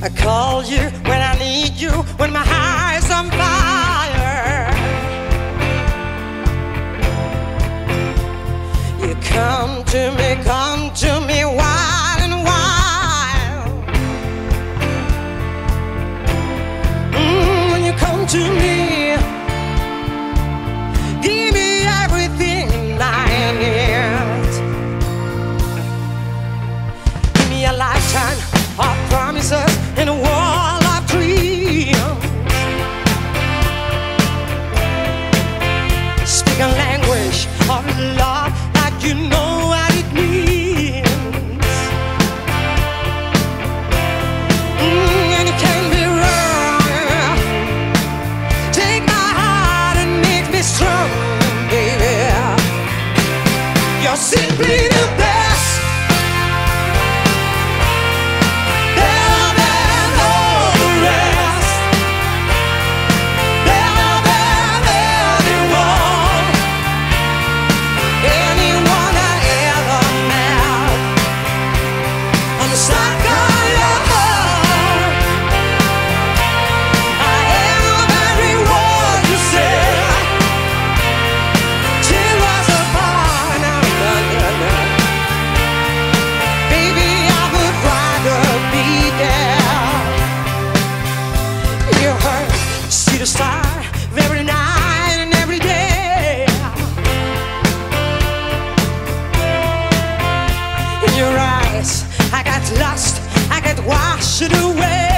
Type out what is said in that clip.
I call you when I need you, when my heart's on fire. You come to me, come to You're simply the star every night and every day. In your eyes, I got lost, I got washed away.